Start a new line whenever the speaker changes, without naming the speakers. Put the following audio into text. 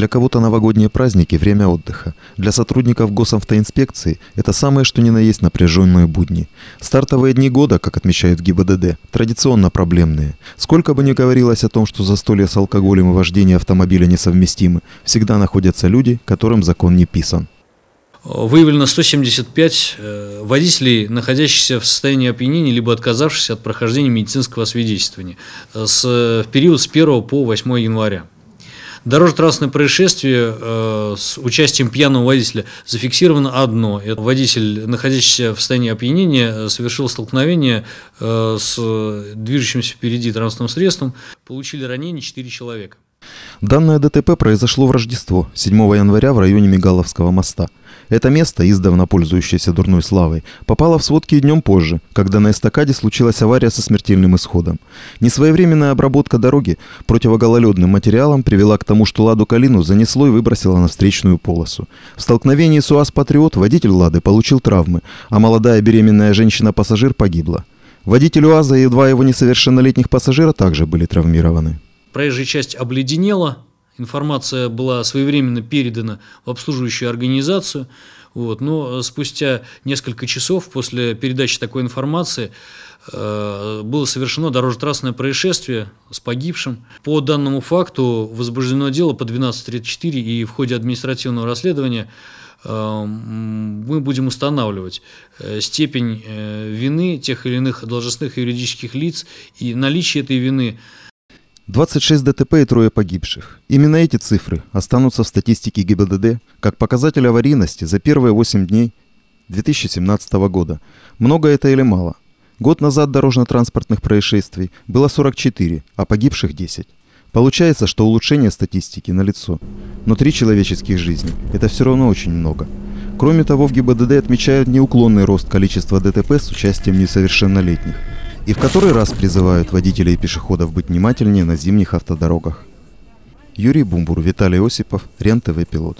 Для кого-то новогодние праздники – время отдыха. Для сотрудников госавтоинспекции – это самое что ни на есть напряженные будни. Стартовые дни года, как отмечают в ГИБДД, традиционно проблемные. Сколько бы ни говорилось о том, что застолье с алкоголем и вождение автомобиля несовместимы, всегда находятся люди, которым закон не писан.
Выявлено 175 э, водителей, находящихся в состоянии опьянения, либо отказавшихся от прохождения медицинского освидетельствования э, с, в период с 1 по 8 января. Дорожно-транспортное происшествие э, с участием пьяного водителя зафиксировано одно. Это водитель, находящийся в состоянии опьянения, совершил столкновение э, с движущимся впереди транспортным средством. Получили ранения 4 человека.
Данное ДТП произошло в Рождество, 7 января в районе Мигаловского моста. Это место, издавна пользующееся дурной славой, попало в сводки днем позже, когда на эстакаде случилась авария со смертельным исходом. Несвоевременная обработка дороги противогололедным материалом привела к тому, что «Ладу Калину» занесло и выбросило на встречную полосу. В столкновении с УАЗ-Патриот водитель «Лады» получил травмы, а молодая беременная женщина-пассажир погибла. Водитель УАЗа и два его несовершеннолетних пассажира также были травмированы.
Проезжая часть обледенела, информация была своевременно передана в обслуживающую организацию, вот, но спустя несколько часов после передачи такой информации э, было совершено дорожно-трассное происшествие с погибшим. По данному факту возбуждено дело по 12.34 и в ходе административного расследования э, мы будем устанавливать э, степень э, вины тех или иных должностных и юридических лиц и наличие этой вины –
26 ДТП и трое погибших. Именно эти цифры останутся в статистике ГИБДД как показатель аварийности за первые 8 дней 2017 года. Много это или мало? Год назад дорожно-транспортных происшествий было 44, а погибших 10. Получается, что улучшение статистики налицо. Но три человеческих жизни – это все равно очень много. Кроме того, в ГИБДД отмечают неуклонный рост количества ДТП с участием несовершеннолетних – и в который раз призывают водителей и пешеходов быть внимательнее на зимних автодорогах. Юрий Бумбур, Виталий Осипов, Рен-ТВ Пилот.